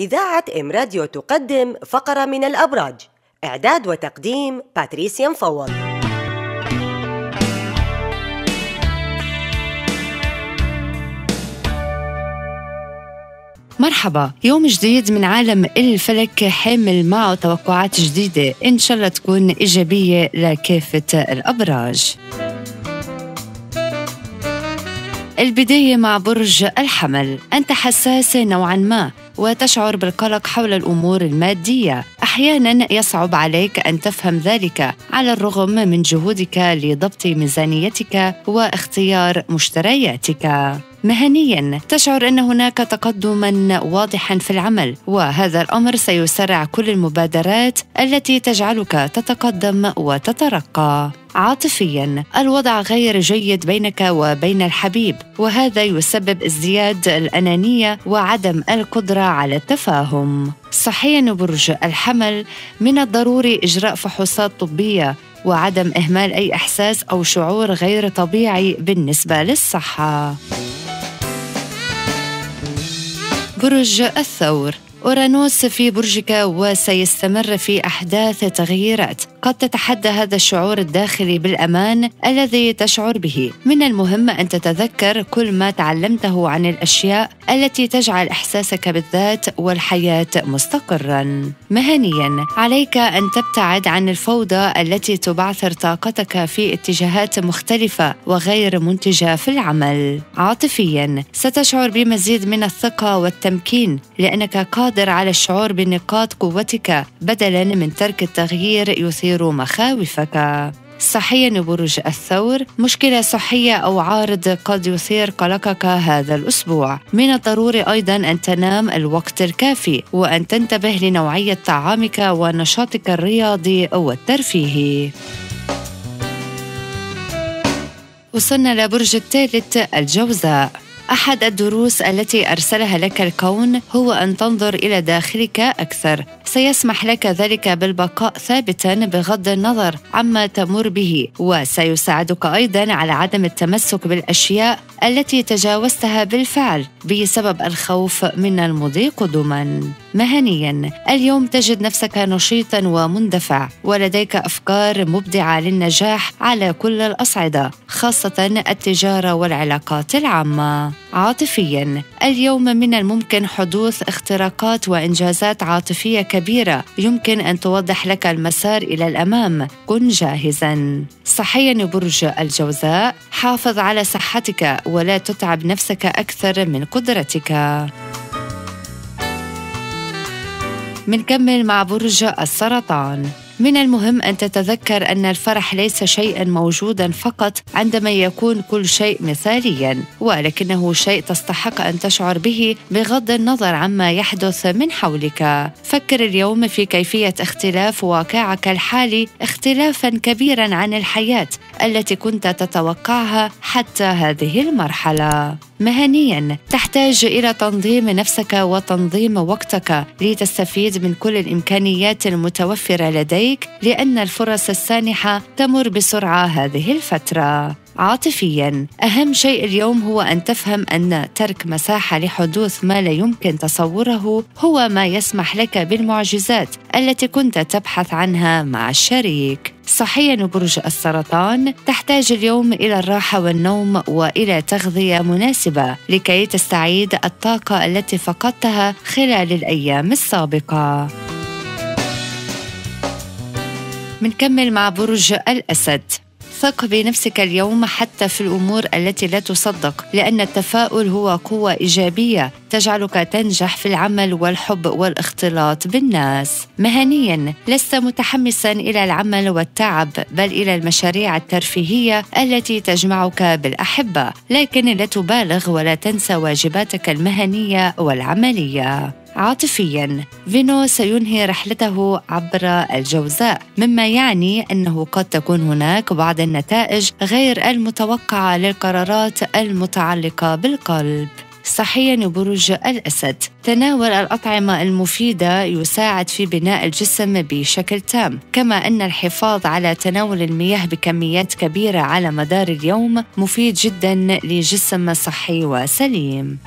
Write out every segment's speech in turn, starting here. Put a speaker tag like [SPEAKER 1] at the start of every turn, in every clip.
[SPEAKER 1] إذاعة إم راديو تقدم فقرة من الأبراج. إعداد وتقديم باتريسيا مفوض.
[SPEAKER 2] مرحبا يوم جديد من عالم الفلك حامل معه توقعات جديدة. إن شاء الله تكون إيجابية لكافة الأبراج. البداية مع برج الحمل. أنت حساس نوعا ما. وتشعر بالقلق حول الأمور المادية. أحيانا يصعب عليك أن تفهم ذلك على الرغم من جهودك لضبط ميزانيتك واختيار مشترياتك. مهنيا. تشعر أن هناك تقدما واضحا في العمل وهذا الأمر سيسرع كل المبادرات التي تجعلك تتقدم وتترقى. عاطفيا الوضع غير جيد بينك وبين الحبيب وهذا يسبب ازدياد الأنانية وعدم القدرة على التفاهم. صحيا برج الحمل من الضروري إجراء فحوصات طبية وعدم إهمال أي إحساس أو شعور غير طبيعي بالنسبة للصحة. برج الثور. أورانوس في برجك وسيستمر في أحداث تغييرات. قد تتحدى هذا الشعور الداخلي بالأمان الذي تشعر به. من المهم أن تتذكر كل ما تعلمته عن الأشياء التي تجعل إحساسك بالذات والحياة مستقرا. مهنيا عليك أن تبتعد عن الفوضى التي تبعثر طاقتك في اتجاهات مختلفة وغير منتجة في العمل. عاطفيا ستشعر بمزيد من الثقة والتمكين لأنك قادر قادر على الشعور بنقاط قوتك بدلا من ترك التغيير يثير مخاوفك. صحيا برج الثور مشكلة صحية أو عارض قد يثير قلقك هذا الأسبوع. من الضروري أيضا أن تنام الوقت الكافي وأن تنتبه لنوعية طعامك ونشاطك الرياضي والترفيهي وصلنا لبرج الثالث الجوزاء. أحد الدروس التي أرسلها لك الكون هو أن تنظر إلى داخلك أكثر. سيسمح لك ذلك بالبقاء ثابتا بغض النظر عما تمر به وسيساعدك أيضا على عدم التمسك بالأشياء التي تجاوزتها بالفعل بسبب الخوف من المضي قدما مهنيا. اليوم تجد نفسك نشيطا ومندفع ولديك أفكار مبدعة للنجاح على كل الأصعدة خاصة التجارة والعلاقات العامة. عاطفيا اليوم من الممكن حدوث اختراقات وإنجازات عاطفية كبيرة يمكن أن توضح لك المسار إلى الأمام. كن جاهزا. صحيا برج الجوزاء حافظ على صحتك ولا تتعب نفسك أكثر من قدرتك. منكمل مع برج السرطان. من المهم أن تتذكر أن الفرح ليس شيئا موجودا فقط عندما يكون كل شيء مثاليا ولكنه شيء تستحق أن تشعر به بغض النظر عما يحدث من حولك. فكر اليوم في كيفية اختلاف واقعك الحالي اختلافا كبيرا عن الحياة التي كنت تتوقعها حتى هذه المرحلة. مهنيا. تحتاج إلى تنظيم نفسك وتنظيم وقتك لتستفيد من كل الإمكانيات المتوفرة لديك لأن الفرص السانحة تمر بسرعة هذه الفترة. عاطفيا. أهم شيء اليوم هو أن تفهم أن ترك مساحة لحدوث ما لا يمكن تصوره هو ما يسمح لك بالمعجزات التي كنت تبحث عنها مع الشريك. صحيا برج السرطان تحتاج اليوم إلى الراحة والنوم وإلى تغذية مناسبة لكي تستعيد الطاقة التي فقدتها خلال الأيام السابقة. منكمل مع برج الأسد. ثق بنفسك اليوم حتى في الأمور التي لا تصدق لأن التفاؤل هو قوة إيجابية تجعلك تنجح في العمل والحب والاختلاط بالناس. مهنيا لست متحمسا إلى العمل والتعب بل إلى المشاريع الترفيهية التي تجمعك بالأحبة لكن لا تبالغ ولا تنسى واجباتك المهنية والعملية. عاطفيا. فينو سينهي رحلته عبر الجوزاء مما يعني أنه قد تكون هناك بعض النتائج غير المتوقعة للقرارات المتعلقة بالقلب. صحيا برج الأسد. تناول الأطعمة المفيدة يساعد في بناء الجسم بشكل تام. كما أن الحفاظ على تناول المياه بكميات كبيرة على مدار اليوم مفيد جدا لجسم صحي وسليم.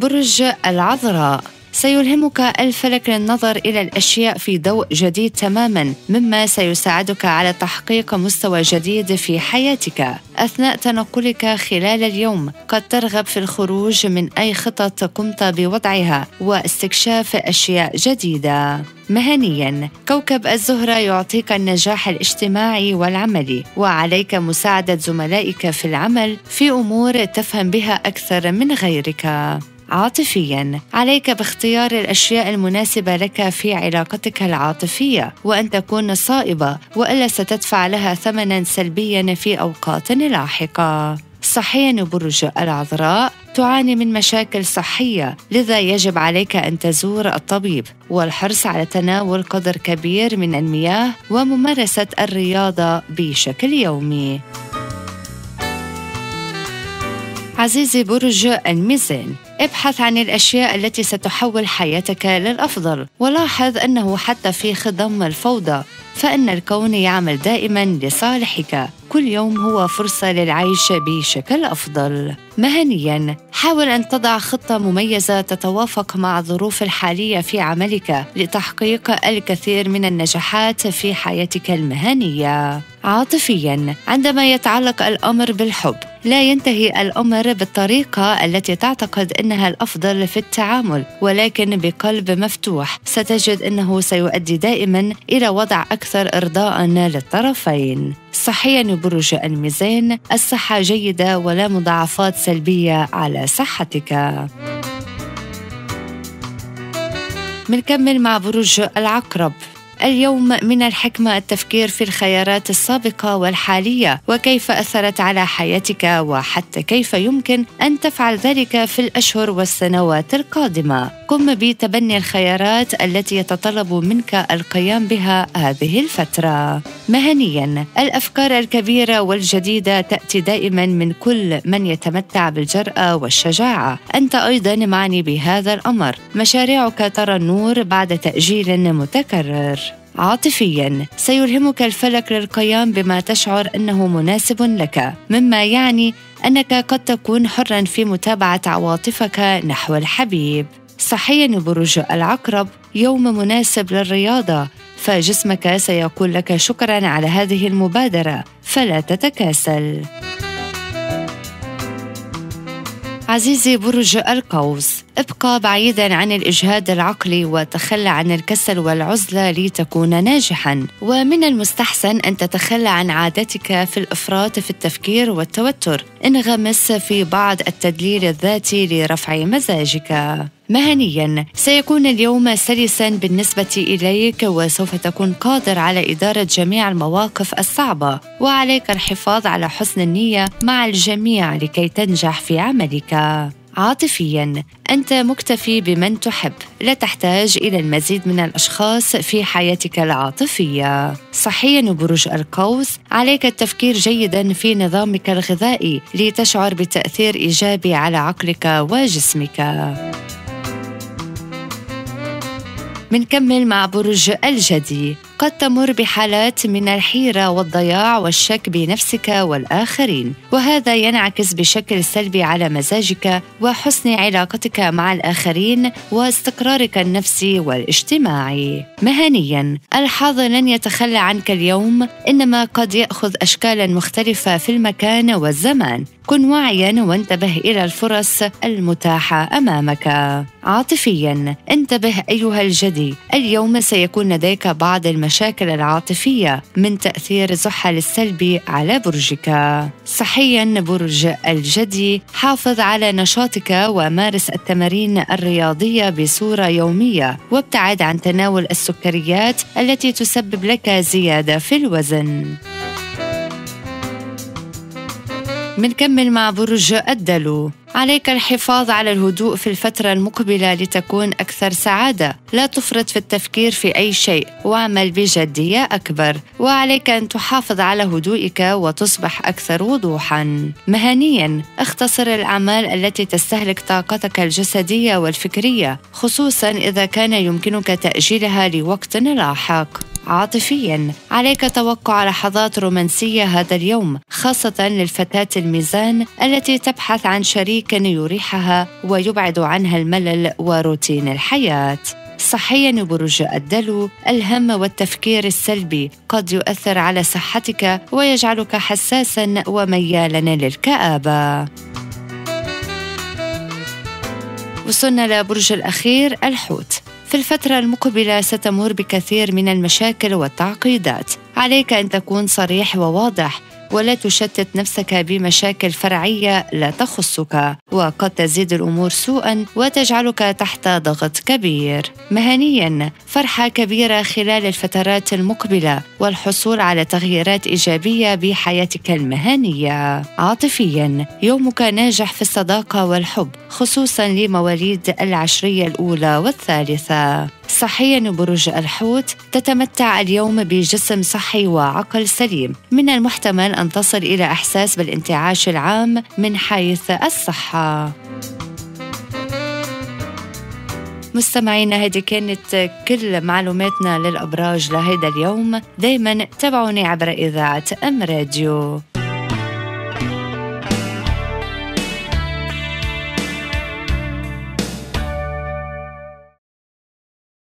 [SPEAKER 2] برج العذراء. سيلهمك الفلك للنظر إلى الأشياء في ضوء جديد تماما مما سيساعدك على تحقيق مستوى جديد في حياتك. أثناء تنقلك خلال اليوم قد ترغب في الخروج من أي خطط قمت بوضعها واستكشاف أشياء جديدة. مهنيا كوكب الزهرة يعطيك النجاح الاجتماعي والعملي وعليك مساعدة زملائك في العمل في أمور تفهم بها أكثر من غيرك. عاطفيا. عليك باختيار الأشياء المناسبة لك في علاقتك العاطفية وأن تكون صائبة وإلا ستدفع لها ثمنا سلبيا في أوقات لاحقة. صحيا برج العذراء. تعاني من مشاكل صحية لذا يجب عليك أن تزور الطبيب. والحرص على تناول قدر كبير من المياه وممارسة الرياضة بشكل يومي. عزيزي برج الميزان ابحث عن الأشياء التي ستحول حياتك للأفضل. ولاحظ أنه حتى في خضم الفوضى فإن الكون يعمل دائما لصالحك. كل يوم هو فرصة للعيش بشكل أفضل. مهنيا حاول أن تضع خطة مميزة تتوافق مع الظروف الحالية في عملك لتحقيق الكثير من النجاحات في حياتك المهنية. عاطفيا عندما يتعلق الأمر بالحب. لا ينتهي الأمر بالطريقة التي تعتقد إنها الأفضل في التعامل ولكن بقلب مفتوح ستجد إنه سيؤدي دائما إلى وضع أكثر إرضاء للطرفين. صحيا برج الميزان الصحة جيدة ولا مضاعفات سلبية على صحتك. منكمل مع برج العقرب. اليوم من الحكمة التفكير في الخيارات السابقة والحالية وكيف أثرت على حياتك وحتى كيف يمكن أن تفعل ذلك في الأشهر والسنوات القادمة. قم بتبني الخيارات التي يتطلب منك القيام بها هذه الفترة. مهنيا الأفكار الكبيرة والجديدة تأتي دائما من كل من يتمتع بالجرأة والشجاعة. أنت أيضا معني بهذا الأمر. مشاريعك ترى النور بعد تأجيل متكرر. عاطفيا سيلهمك الفلك للقيام بما تشعر أنه مناسب لك مما يعني أنك قد تكون حرا في متابعة عواطفك نحو الحبيب صحيا برج العقرب يوم مناسب للرياضة فجسمك سيقول لك شكرا على هذه المبادرة فلا تتكاسل. عزيزي برج القوس ابقى بعيدا عن الإجهاد العقلي وتخلى عن الكسل والعزلة لتكون ناجحا. ومن المستحسن أن تتخلى عن عادتك في الإفراط في التفكير والتوتر. انغمس في بعض التدليل الذاتي لرفع مزاجك. مهنيا سيكون اليوم سلسا بالنسبة إليك وسوف تكون قادر على إدارة جميع المواقف الصعبة. وعليك الحفاظ على حسن النية مع الجميع لكي تنجح في عملك. عاطفيا. أنت مكتفي بمن تحب. لا تحتاج إلى المزيد من الأشخاص في حياتك العاطفية. صحيا برج القوس. عليك التفكير جيدا في نظامك الغذائي لتشعر بتأثير إيجابي على عقلك وجسمك. منكمل مع برج الجدي قد تمر بحالات من الحيرة والضياع والشك بنفسك والآخرين. وهذا ينعكس بشكل سلبي على مزاجك وحسن علاقتك مع الآخرين واستقرارك النفسي والاجتماعي. مهنيا الحظ لن يتخلى عنك اليوم إنما قد يأخذ أشكالا مختلفة في المكان والزمان. كن واعيا وانتبه إلى الفرص المتاحة أمامك. عاطفيا انتبه أيها الجدي اليوم سيكون لديك بعض المشاكل العاطفية من تأثير زحل السلبي على برجك. صحيا برج الجدي حافظ على نشاطك ومارس التمارين الرياضية بصورة يومية وابتعد عن تناول السكريات التي تسبب لك زيادة في الوزن. منكمل مع برج الدلو عليك الحفاظ على الهدوء في الفترة المقبلة لتكون أكثر سعادة، لا تفرط في التفكير في أي شيء، واعمل بجدية أكبر، وعليك أن تحافظ على هدوئك وتصبح أكثر وضوحًا. مهنيًا، اختصر الأعمال التي تستهلك طاقتك الجسدية والفكرية، خصوصًا إذا كان يمكنك تأجيلها لوقت لاحق. عاطفيا. عليك توقع لحظات رومانسية هذا اليوم خاصة للفتاة الميزان التي تبحث عن شريك يريحها ويبعد عنها الملل وروتين الحياة. صحيا برج الدلو الهم والتفكير السلبي. قد يؤثر على صحتك ويجعلك حساسا وميالا للكآبة. وصلنا لبرج الأخير الحوت. في الفترة المقبلة ستمر بكثير من المشاكل والتعقيدات. عليك أن تكون صريح وواضح ولا تشتت نفسك بمشاكل فرعية لا تخصك. وقد تزيد الأمور سوءا وتجعلك تحت ضغط كبير. مهنيا فرحه كبيره خلال الفترات المقبلة والحصول على تغييرات إيجابية بحياتك المهنية. عاطفيا يومك ناجح في الصداقة والحب خصوصا لمواليد العشرية الأولى والثالثة. صحيا برج الحوت تتمتع اليوم بجسم صحي وعقل سليم. من المحتمل أن تصل إلى إحساس بالانتعاش العام من حيث الصحة. مستمعينا هذه كانت كل معلوماتنا للأبراج لهيدا اليوم. دايما تابعوني عبر إذاعة أم راديو.